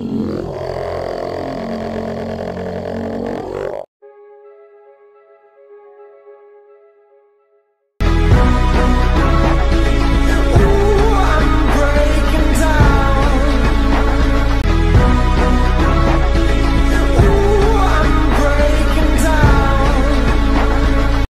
you